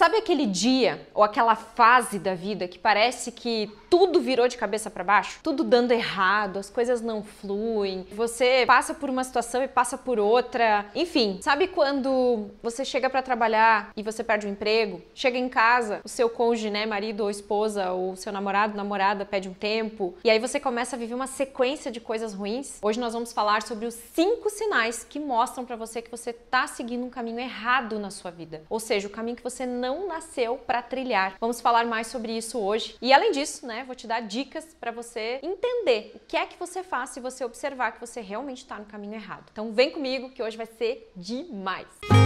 Sabe aquele dia ou aquela fase da vida que parece que tudo virou de cabeça para baixo? Tudo dando errado, as coisas não fluem, você passa por uma situação e passa por outra. Enfim, sabe quando você chega para trabalhar e você perde o emprego? Chega em casa, o seu cônjuge, né, marido ou esposa, ou seu namorado, namorada pede um tempo, e aí você começa a viver uma sequência de coisas ruins. Hoje nós vamos falar sobre os cinco sinais que mostram para você que você tá seguindo um caminho errado na sua vida. Ou seja, o caminho que você não não nasceu para trilhar. Vamos falar mais sobre isso hoje. E além disso, né, vou te dar dicas para você entender o que é que você faz se você observar que você realmente está no caminho errado. Então vem comigo que hoje vai ser demais. Música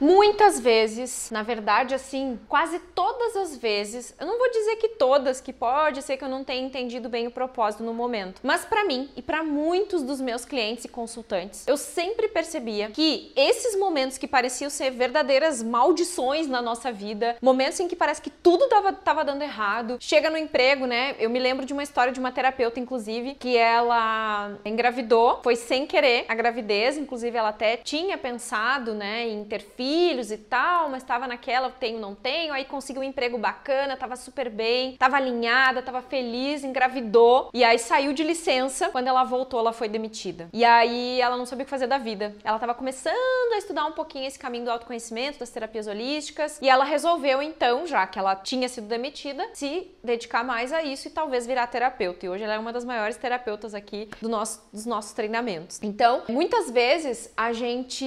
Muitas vezes, na verdade, assim, quase todas as vezes, eu não vou dizer que todas, que pode ser que eu não tenha entendido bem o propósito no momento, mas para mim e para muitos dos meus clientes e consultantes, eu sempre percebia que esses momentos que pareciam ser verdadeiras maldições na nossa vida, momentos em que parece que tudo tava, tava dando errado, chega no emprego, né? Eu me lembro de uma história de uma terapeuta, inclusive, que ela engravidou, foi sem querer a gravidez, inclusive ela até tinha pensado, né, em ter e tal, mas estava naquela, tenho, não tenho, aí conseguiu um emprego bacana, tava super bem, tava alinhada, tava feliz, engravidou, e aí saiu de licença, quando ela voltou, ela foi demitida. E aí ela não sabia o que fazer da vida. Ela tava começando a estudar um pouquinho esse caminho do autoconhecimento, das terapias holísticas, e ela resolveu então, já que ela tinha sido demitida, se dedicar mais a isso e talvez virar terapeuta. E hoje ela é uma das maiores terapeutas aqui do nosso, dos nossos treinamentos. Então, muitas vezes a gente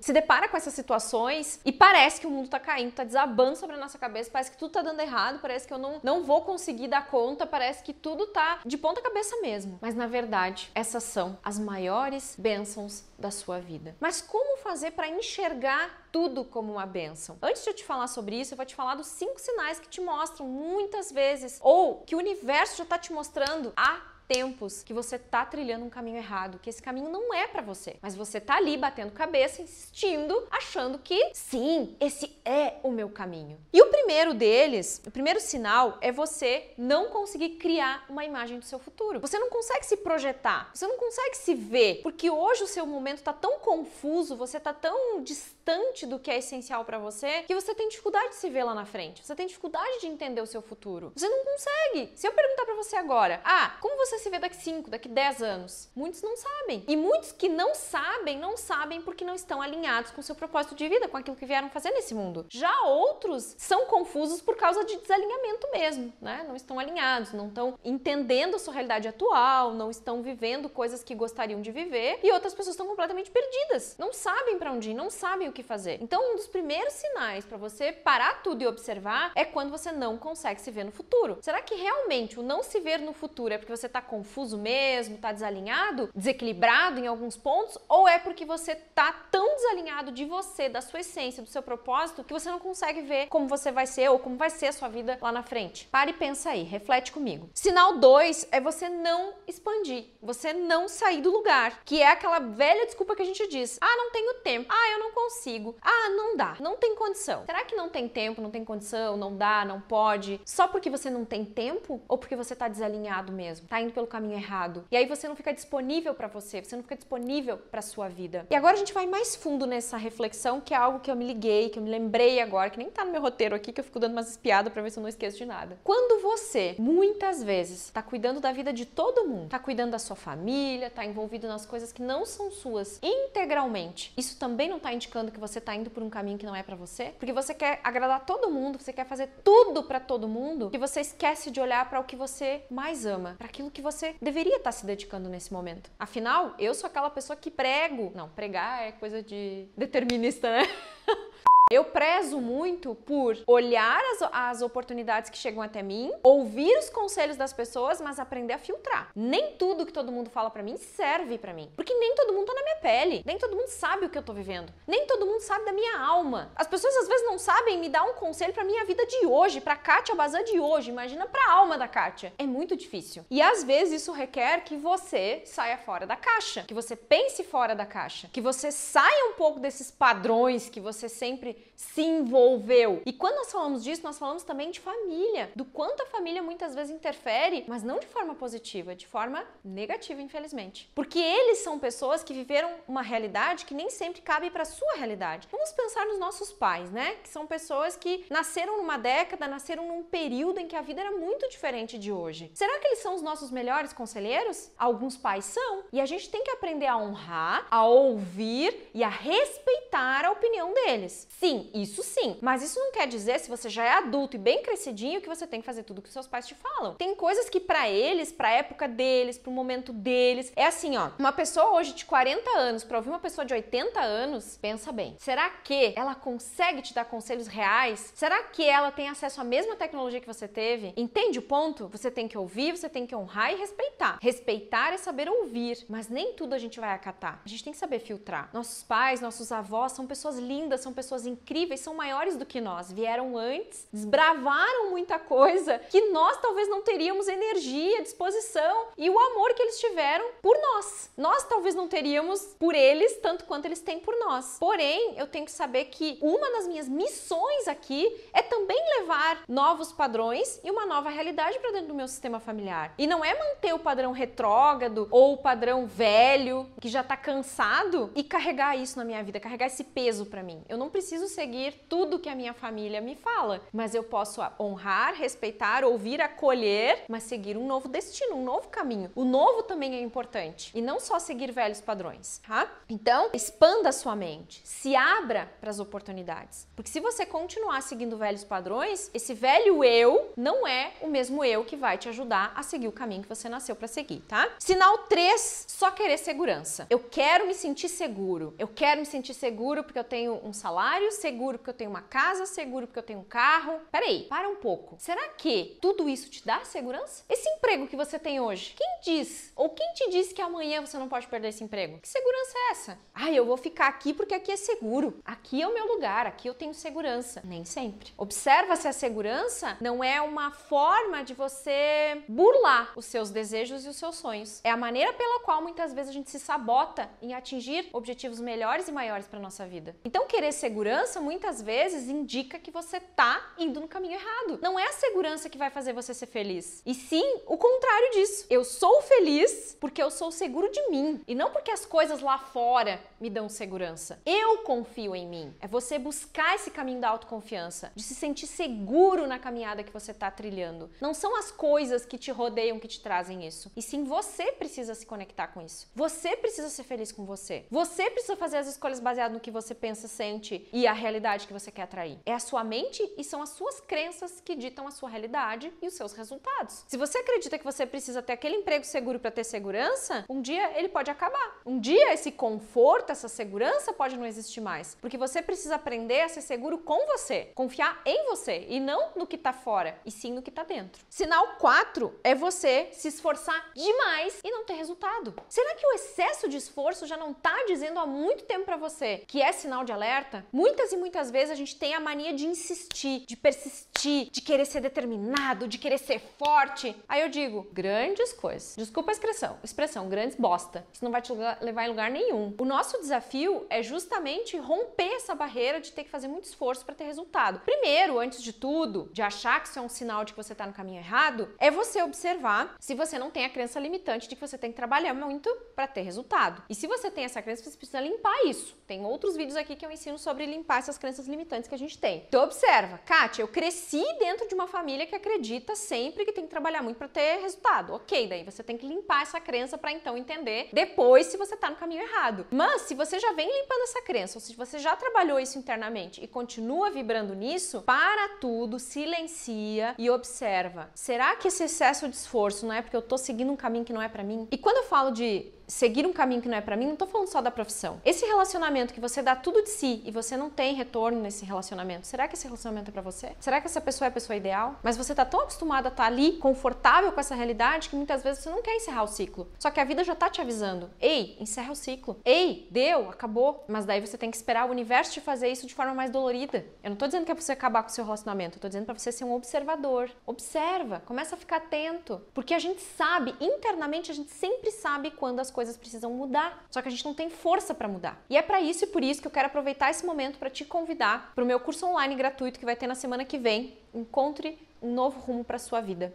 se depara com essa situações e parece que o mundo tá caindo, tá desabando sobre a nossa cabeça, parece que tudo tá dando errado, parece que eu não, não vou conseguir dar conta, parece que tudo tá de ponta cabeça mesmo. Mas na verdade, essas são as maiores bênçãos da sua vida. Mas como fazer para enxergar tudo como uma bênção? Antes de eu te falar sobre isso, eu vou te falar dos cinco sinais que te mostram muitas vezes ou que o universo já tá te mostrando a tempos que você tá trilhando um caminho errado, que esse caminho não é para você, mas você tá ali batendo cabeça, insistindo, achando que sim, esse é o meu caminho. E o primeiro deles, o primeiro sinal é você não conseguir criar uma imagem do seu futuro. Você não consegue se projetar, você não consegue se ver, porque hoje o seu momento tá tão confuso, você tá tão distante do que é essencial para você, que você tem dificuldade de se ver lá na frente. Você tem dificuldade de entender o seu futuro. Você não consegue. Se eu perguntar para você agora: "Ah, como você se vê daqui 5, daqui 10 anos? Muitos não sabem. E muitos que não sabem, não sabem porque não estão alinhados com o seu propósito de vida, com aquilo que vieram fazer nesse mundo. Já outros são confusos por causa de desalinhamento mesmo, né? Não estão alinhados, não estão entendendo a sua realidade atual, não estão vivendo coisas que gostariam de viver e outras pessoas estão completamente perdidas. Não sabem para onde ir, não sabem o que fazer. Então, um dos primeiros sinais para você parar tudo e observar é quando você não consegue se ver no futuro. Será que realmente o não se ver no futuro é porque você está confuso mesmo, tá desalinhado, desequilibrado em alguns pontos, ou é porque você tá tão desalinhado de você, da sua essência, do seu propósito, que você não consegue ver como você vai ser ou como vai ser a sua vida lá na frente? Pare e pensa aí, reflete comigo. Sinal 2 é você não expandir, você não sair do lugar, que é aquela velha desculpa que a gente diz: "Ah, não tenho tempo. Ah, eu não consigo. Ah, não dá. Não tem condição". Será que não tem tempo, não tem condição, não dá, não pode, só porque você não tem tempo ou porque você tá desalinhado mesmo? Tá indo pelo caminho errado. E aí você não fica disponível para você, você não fica disponível para sua vida. E agora a gente vai mais fundo nessa reflexão, que é algo que eu me liguei, que eu me lembrei agora, que nem tá no meu roteiro aqui, que eu fico dando umas espiadas para ver se eu não esqueço de nada. Quando você, muitas vezes, tá cuidando da vida de todo mundo, tá cuidando da sua família, tá envolvido nas coisas que não são suas integralmente, isso também não tá indicando que você tá indo por um caminho que não é para você? Porque você quer agradar todo mundo, você quer fazer tudo para todo mundo, que você esquece de olhar para o que você mais ama, para aquilo que você deveria estar se dedicando nesse momento. Afinal, eu sou aquela pessoa que prego. Não, pregar é coisa de determinista, né? Eu prezo muito por olhar as, as, oportunidades que chegam até mim, ouvir os conselhos das pessoas, mas aprender a filtrar. Nem tudo que todo mundo fala para mim serve para mim, porque nem todo mundo tá na minha pele, nem todo mundo sabe o que eu tô vivendo, nem todo mundo sabe da minha alma. As pessoas às vezes não sabem me dar um conselho para minha vida de hoje, para Kátia Bazan de hoje, imagina para alma da Kátia. É muito difícil. E às vezes isso requer que você saia fora da caixa, que você pense fora da caixa, que você saia um pouco desses padrões que você sempre se envolveu. E quando nós falamos disso, nós falamos também de família, do quanto a família muitas vezes interfere, mas não de forma positiva, de forma negativa, infelizmente. Porque eles são pessoas que viveram uma realidade que nem sempre cabe para sua realidade. Vamos pensar nos nossos pais, né? Que são pessoas que nasceram numa década, nasceram num período em que a vida era muito diferente de hoje. Será que eles são os nossos melhores conselheiros? Alguns pais são. E a gente tem que aprender a honrar, a ouvir e a respeitar a opinião deles. Sim, isso sim. Mas isso não quer dizer, se você já é adulto e bem crescidinho, que você tem que fazer tudo que seus pais te falam. Tem coisas que para eles, pra época deles, pro momento deles, é assim, ó. Uma pessoa hoje de 40 anos para ouvir uma pessoa de 80 anos, pensa bem. Será que ela consegue te dar conselhos reais? Será que ela tem acesso à mesma tecnologia que você teve? Entende o ponto? Você tem que ouvir, você tem que honrar e respeitar. Respeitar é saber ouvir, mas nem tudo a gente vai acatar. A gente tem que saber filtrar. Nossos pais, nossos avós são pessoas lindas, são pessoas incríveis, são maiores do que nós. Vieram antes, desbravaram muita coisa que nós talvez não teríamos energia, disposição e o amor que eles tiveram por nós. Nós talvez não teríamos por eles tanto quanto eles têm por nós. Porém, eu tenho que saber que uma das minhas missões aqui é também levar novos padrões e uma nova realidade para dentro do meu sistema familiar. E não é manter o padrão retrógrado ou o padrão velho que já está cansado e carregar isso na minha vida, carregar esse peso para mim. Eu não preciso seguir tudo que a minha família me fala, mas eu posso honrar, respeitar, ouvir, acolher, mas seguir um novo destino, um novo caminho. O novo também é importante e não só seguir velhos padrões, tá? Então, expanda a sua mente, se abra para as oportunidades. Porque se você continuar seguindo velhos padrões, esse velho eu não é o mesmo eu que vai te ajudar a seguir o caminho que você nasceu para seguir, tá? Sinal 3, só querer segurança. Eu quero me sentir seguro. Eu quero me sentir seguro porque eu tenho um salário, seguro porque eu tenho uma casa, seguro porque eu tenho um carro. Peraí, para um pouco. Será que tudo isso te dá segurança? Esse emprego que você tem hoje, quem diz ou quem te disse que amanhã você não pode perder esse emprego? Que segurança é essa? Ah, eu vou ficar aqui porque aqui é seguro. Aqui é o meu lugar, aqui eu tenho segurança. Nem sempre. Observa se a segurança não é uma forma de você burlar os seus desejos e os seus sonhos. É a maneira pela qual muitas vezes a gente se sabota em atingir objetivos melhores e maiores para nossa vida. Então, querer segurança muitas vezes indica que você tá indo no caminho errado. Não é a segurança que vai fazer você ser feliz, e sim o contrário disso. Eu sou feliz porque eu sou seguro de mim e não porque as coisas lá fora me dão segurança. Eu confio em mim. É você buscar esse caminho da autoconfiança, de se sentir seguro na caminhada que você está trilhando. Não são as coisas que te rodeiam que te trazem isso, e sim você precisa se conectar com isso. Você precisa ser feliz com você. Você precisa fazer as escolhas baseadas no que você pensa, sente e a realidade que você quer atrair. É a sua mente e são as suas crenças que ditam a sua realidade e os seus resultados. Se você acredita que você precisa ter aquele emprego seguro para ter segurança, um dia ele pode acabar. Um dia esse conforto, essa segurança pode não existir mais, porque você precisa aprender a ser seguro com você, confiar em você e não no que está fora, e sim no que está dentro. Sinal 4 é você se esforçar demais e não ter resultado. Será que o excesso de esforço já não está dizendo há muito tempo para você que é sinal de alerta? Muitas e muitas vezes a gente tem a mania de insistir, de persistir, de querer ser determinado, de querer ser forte. Aí eu digo, grandes coisas. Desculpa a expressão, expressão, grandes bosta. Isso não vai te levar em lugar nenhum. O nosso desafio é justamente romper essa barreira de ter que fazer muito esforço para ter resultado. Primeiro, antes de tudo, de achar que isso é um sinal de que você está no caminho errado, é você observar se você não tem a crença limitante de que você tem que trabalhar muito para ter resultado. E se você tem essa crença, você precisa limpar isso. Tem outros vídeos aqui que eu ensino sobre limpar essas crenças limitantes que a gente tem. Então observa, Kátia, eu cresci dentro de uma família que acredita sempre que tem que trabalhar muito para ter resultado. Ok, daí você tem que limpar essa crença para então entender depois se você está no caminho errado. Mas se você já vem limpando essa crença, ou se você já trabalhou isso internamente e continua vibrando nisso, para tudo, silencia e observa. Será que esse excesso de esforço não é porque eu tô seguindo um caminho que não é para mim? E quando eu falo de seguir um caminho que não é para mim, não tô falando só da profissão. Esse relacionamento que você dá tudo de si e você não tem retorno nesse relacionamento, será que esse relacionamento é para você? Será que essa pessoa é a pessoa ideal? Mas você tá tão acostumado a estar tá ali, confortável com essa realidade, que muitas vezes você não quer encerrar o ciclo. Só que a vida já tá te avisando: "Ei, encerra o ciclo. Ei, deu, acabou". Mas daí você tem que esperar o universo te fazer isso de forma mais dolorida. Eu não tô dizendo que é pra você acabar com o seu relacionamento, eu tô dizendo para você ser um observador. Observa, começa a ficar atento, porque a gente sabe, internamente a gente sempre sabe quando as coisas precisam mudar. Só que a gente não tem força para mudar. E é para isso e por isso que eu quero aproveitar esse momento para te convidar para o meu curso online gratuito que vai ter na semana que vem. Encontre um novo rumo para sua vida.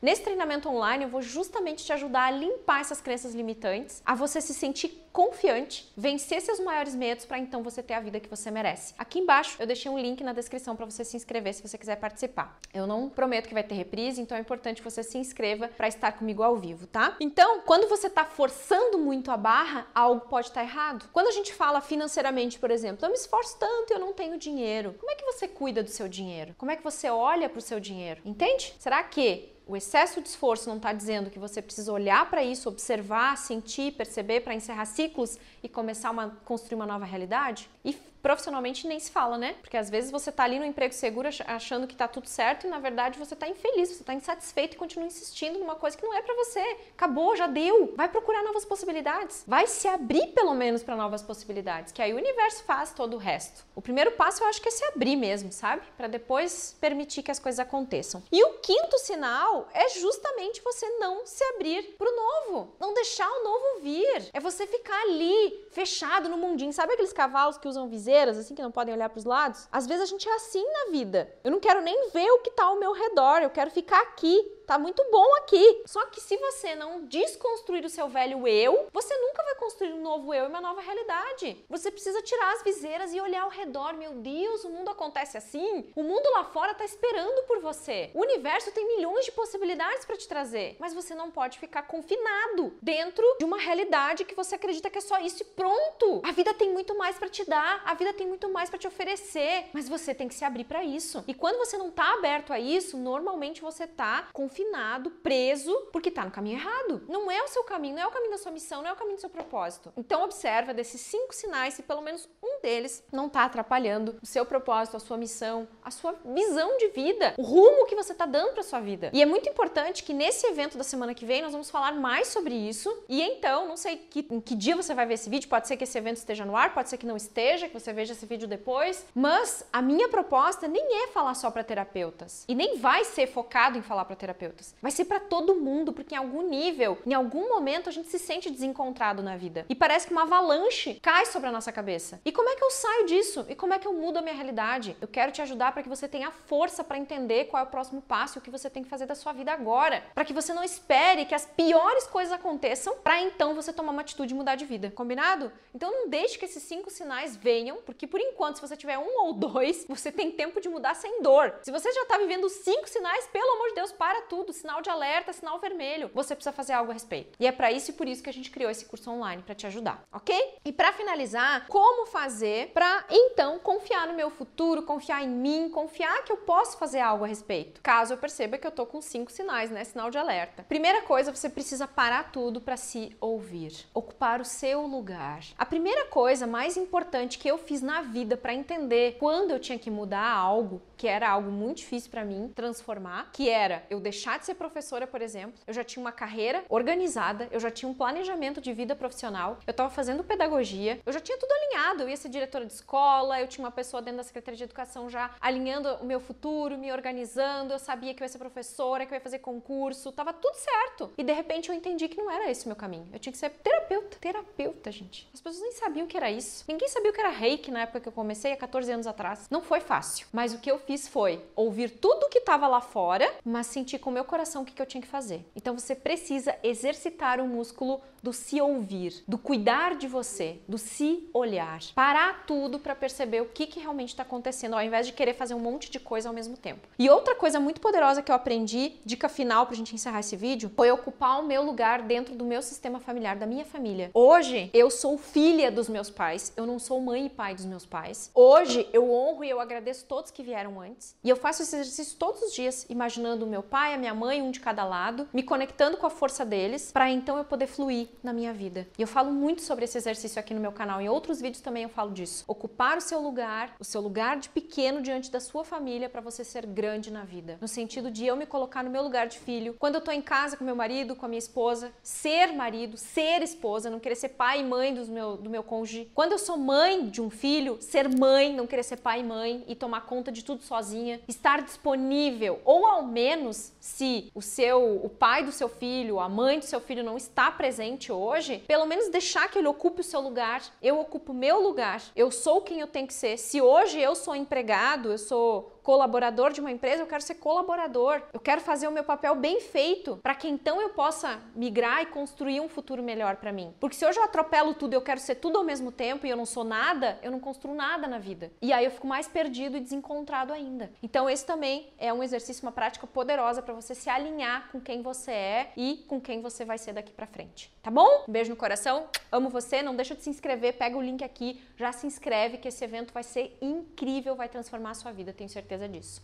Nesse treinamento online, eu vou justamente te ajudar a limpar essas crenças limitantes, a você se sentir confiante, vencer seus maiores medos para então você ter a vida que você merece. Aqui embaixo eu deixei um link na descrição para você se inscrever se você quiser participar. Eu não prometo que vai ter reprise, então é importante que você se inscreva para estar comigo ao vivo, tá? Então, quando você está forçando muito a barra, algo pode estar tá errado. Quando a gente fala financeiramente, por exemplo, eu me esforço tanto e eu não tenho dinheiro. Como é que você cuida do seu dinheiro? Como é que você olha para o seu dinheiro? Entende? Será que o excesso de esforço não está dizendo que você precisa olhar para isso, observar, sentir, perceber para encerrar ciclos e começar a construir uma nova realidade? E profissionalmente nem se fala, né? Porque às vezes você tá ali no emprego seguro achando que tá tudo certo e na verdade você tá infeliz, você tá insatisfeito e continua insistindo numa coisa que não é para você. Acabou, já deu. Vai procurar novas possibilidades. Vai se abrir pelo menos para novas possibilidades, que aí o universo faz todo o resto. O primeiro passo eu acho que é se abrir mesmo, sabe? Para depois permitir que as coisas aconteçam. E o quinto sinal é justamente você não se abrir pro novo, não deixar o novo vir. É você ficar ali fechado no mundinho. Sabe aqueles cavalos que usam viseiras, assim, que não podem olhar para os lados. Às vezes a gente é assim na vida. Eu não quero nem ver o que está ao meu redor, eu quero ficar aqui tá muito bom aqui. Só que se você não desconstruir o seu velho eu, você nunca vai construir um novo eu e uma nova realidade. Você precisa tirar as viseiras e olhar ao redor. Meu Deus, o mundo acontece assim? O mundo lá fora tá esperando por você. O universo tem milhões de possibilidades para te trazer, mas você não pode ficar confinado dentro de uma realidade que você acredita que é só isso e pronto. A vida tem muito mais para te dar, a vida tem muito mais para te oferecer, mas você tem que se abrir para isso. E quando você não tá aberto a isso, normalmente você tá confinado confinado, preso, porque tá no caminho errado. Não é o seu caminho, não é o caminho da sua missão, não é o caminho do seu propósito. Então observa desses cinco sinais se pelo menos um deles não tá atrapalhando o seu propósito, a sua missão, a sua visão de vida, o rumo que você tá dando para sua vida. E é muito importante que nesse evento da semana que vem nós vamos falar mais sobre isso. E então, não sei que, em que dia você vai ver esse vídeo, pode ser que esse evento esteja no ar, pode ser que não esteja, que você veja esse vídeo depois, mas a minha proposta nem é falar só para terapeutas e nem vai ser focado em falar para terapeutas terapeutas. Vai ser para todo mundo, porque em algum nível, em algum momento, a gente se sente desencontrado na vida. E parece que uma avalanche cai sobre a nossa cabeça. E como é que eu saio disso? E como é que eu mudo a minha realidade? Eu quero te ajudar para que você tenha força para entender qual é o próximo passo e o que você tem que fazer da sua vida agora. Para que você não espere que as piores coisas aconteçam para então você tomar uma atitude e mudar de vida. Combinado? Então não deixe que esses cinco sinais venham, porque por enquanto, se você tiver um ou dois, você tem tempo de mudar sem dor. Se você já está vivendo cinco sinais, pelo amor de Deus, para tudo tudo, sinal de alerta, sinal vermelho. Você precisa fazer algo a respeito. E é para isso e por isso que a gente criou esse curso online para te ajudar, ok? E para finalizar, como fazer para então confiar no meu futuro, confiar em mim, confiar que eu posso fazer algo a respeito? Caso eu perceba que eu tô com cinco sinais, né? Sinal de alerta. Primeira coisa, você precisa parar tudo para se ouvir, ocupar o seu lugar. A primeira coisa mais importante que eu fiz na vida para entender quando eu tinha que mudar algo, que era algo muito difícil para mim transformar, que era eu deixar de ser professora, por exemplo, eu já tinha uma carreira organizada, eu já tinha um planejamento de vida profissional, eu estava fazendo pedagogia, eu já tinha tudo alinhado, eu ia ser diretora de escola, eu tinha uma pessoa dentro da Secretaria de Educação já alinhando o meu futuro, me organizando, eu sabia que eu ia ser professora, que eu ia fazer concurso, tava tudo certo. E de repente eu entendi que não era esse o meu caminho. Eu tinha que ser terapeuta. Terapeuta, gente. As pessoas nem sabiam o que era isso. Ninguém sabia o que era reiki na época que eu comecei, há 14 anos atrás. Não foi fácil. Mas o que eu fiz foi ouvir tudo que estava lá fora, mas sentir como meu coração o que, que eu tinha que fazer. Então você precisa exercitar o músculo do se ouvir, do cuidar de você, do se olhar. Parar tudo para perceber o que, que realmente está acontecendo, ao invés de querer fazer um monte de coisa ao mesmo tempo. E outra coisa muito poderosa que eu aprendi, dica final pra gente encerrar esse vídeo, foi ocupar o meu lugar dentro do meu sistema familiar, da minha família. Hoje eu sou filha dos meus pais, eu não sou mãe e pai dos meus pais. Hoje eu honro e eu agradeço todos que vieram antes. E eu faço esse exercício todos os dias, imaginando o meu pai, a minha mãe, um de cada lado, me conectando com a força deles, para então eu poder fluir na minha vida. E eu falo muito sobre esse exercício aqui no meu canal, em outros vídeos também eu falo disso. Ocupar o seu lugar, o seu lugar de pequeno diante da sua família para você ser grande na vida. No sentido de eu me colocar no meu lugar de filho, quando eu tô em casa com meu marido, com a minha esposa, ser marido, ser esposa, não querer ser pai e mãe do meu, do meu cônjuge. Quando eu sou mãe de um filho, ser mãe, não querer ser pai e mãe e tomar conta de tudo sozinha, estar disponível, ou ao menos se o seu, o pai do seu filho, a mãe do seu filho não está presente, hoje, pelo menos deixar que ele ocupe o seu lugar. Eu ocupo o meu lugar. Eu sou quem eu tenho que ser. Se hoje eu sou empregado, eu sou colaborador de uma empresa, eu quero ser colaborador. Eu quero fazer o meu papel bem feito para que então eu possa migrar e construir um futuro melhor para mim. Porque se hoje eu atropelo tudo, eu quero ser tudo ao mesmo tempo e eu não sou nada, eu não construo nada na vida. E aí eu fico mais perdido e desencontrado ainda. Então esse também é um exercício, uma prática poderosa para você se alinhar com quem você é e com quem você vai ser daqui para frente. Tá bom? Um beijo no coração. Amo você. Não deixa de se inscrever. Pega o link aqui, já se inscreve que esse evento vai ser incrível, vai transformar a sua vida. Tenho certeza certeza disso.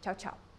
Tchau, tchau.